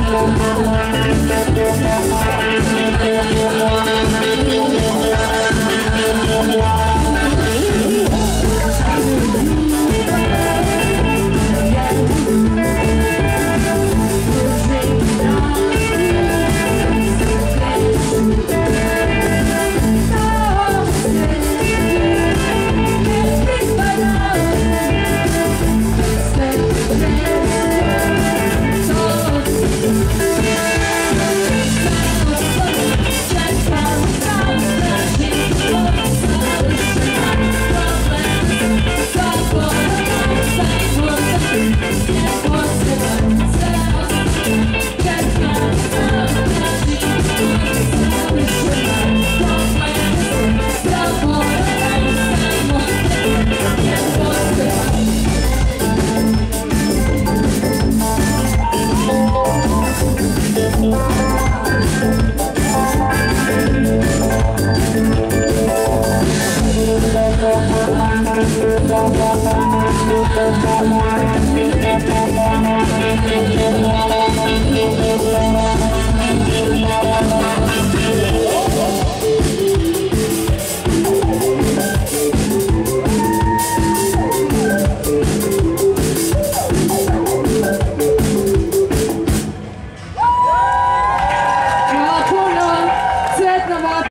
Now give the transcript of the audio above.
Thank you. i'm Thank you.